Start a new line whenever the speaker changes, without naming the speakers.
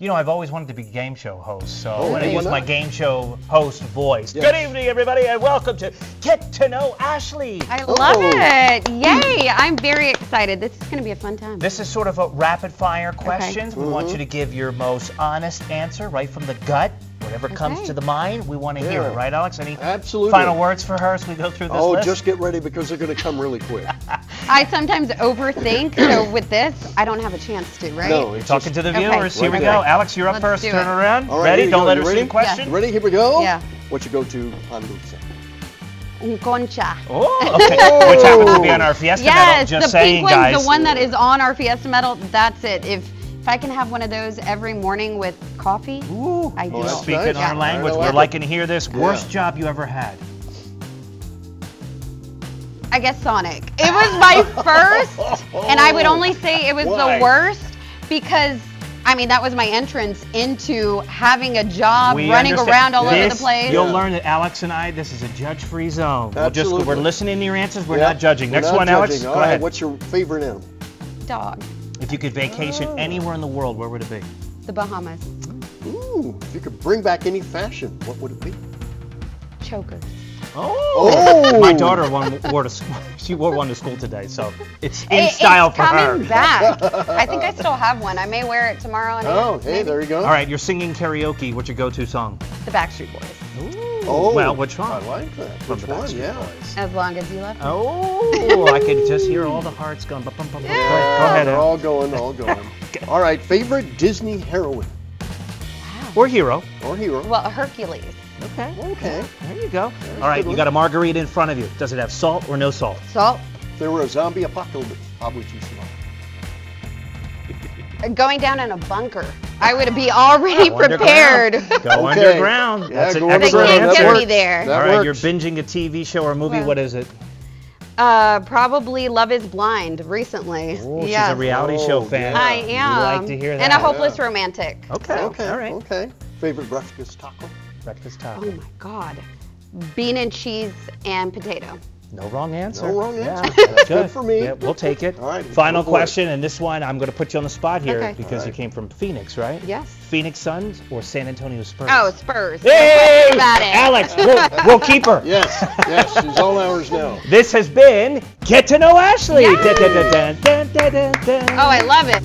You know, I've always wanted to be a game show host, so
Oh,
I'm going to use my game show host voice.
Yes.
Good evening, everybody, and welcome to Get to Know Ashley.
I
Oh.
love it. Yay. I'm very excited. This is going to be a fun time.
This is sort of a rapid fire questions. We
Mm-hmm.
want you to give your most honest answer right from the gut. Whatever comes to the mind, we want to hear it, right, Alex? Any
Absolutely.
final words for her as we go through this
Oh,
list?
just get ready because they're going to come really quick.
I sometimes overthink, so with this, I don't have a chance to, right?
No, it's
Talking
just-
to the
Okay.
viewers. Here we
Right
go.
there.
Alex, you're up
Let's
first. Turn
it.
around.
All right,
ready? Don't
go.
let
You
her see
ready?
the question.
Ready? Here we go.
Yeah.
What you go to Honduras?
Un concha.
Oh, okay. Oh! Which happens to be on our Fiesta medal.
Yes,
Just
the
saying,
pink one's
guys.
the one that is on our Fiesta medal. That's it. If if I can have one of those every morning with coffee,
Ooh,
I oh, do.
Oh, that's
Speaking
nice.
our
Yeah.
language,
I
we're
like it.
liking to hear this. Worst job you ever had?
I guess Sonic. It was my first, and I would only say it was
Why?
the worst because. I mean, that was my entrance into having a job,
We
running
understand.
around all over
This,
the place.
You'll learn that Alex and I, this is a judge-free zone. We'll just,
Absolutely.
we're listening to your answers. We're
Yeah,
not judging. Next
not
one, Alex.
judging.
Go
All right,
ahead.
What's your favorite animal?
Dog.
If you could vacation
Oh.
anywhere in the world, where would it be?
The Bahamas.
Ooh, if you could bring back any fashion, what would it be?
Chokers.
Oh! oh.
My daughter won, wore to school. She wore one to school today, so it's in
It-
style
it's
for her.
coming back. I think I still have one. I may wear it tomorrow. And
Oh, hey, there you go.
All right, you're singing karaoke. What's your go-to song?
The Backstreet Boys.
Oh,
Well, which one?
I like that.
From
Which
the
one?
Backstreet
Yeah.
Boys.
As long as you love me.
Oh, I can just hear all the hearts going. Bum, bum, bum, bum. Go ahead,
They're all going, all going. all right, favorite Disney heroine
Or hero.
or hero?
Well, Hercules.
Okay.
Okay.
There you go.
There's
All right, you got a margarita in front of you. Does it have salt or no salt?
Salt.
If there were a zombie apocalypse, how would you survive?
Uh, going down in a bunker. I would be already
Go
prepared.
underground. Go
Okay.
underground.
Yeah,
That's
go
an
They
excellent
underground.
can't get
answer.
me there.
That
All right,
works.
you're binging a TV show or movie.
Well-
What is it?
Uh, probably Love is Blind recently.
Oh,
yes.
she's a reality
Oh,
show fan.
yeah.
I am.
We like to hear that.
And a hopeless romantic.
Okay.
Okay.
All right.
Okay. Favorite breakfast taco?
Breakfast taco.
Oh my God. Bean and cheese and potato.
No wrong answer.
No wrong
Yeah,
answer.
that's
Good for me.
Yeah, we'll take it.
All right,
Final
go
question, and this one I'm going to put you on the spot here
Okay.
because
All
you came from Phoenix, right?
Yes.
Phoenix Suns or San Antonio Spurs?
Oh, Spurs.
Hey,
About it.
Alex, we'll, we'll keep her.
Yes. Yes. She's all ours now.
This has been Get to Know Ashley.
Yes.
Dun, dun, dun, dun, dun, dun, dun, dun.
Oh, I love it.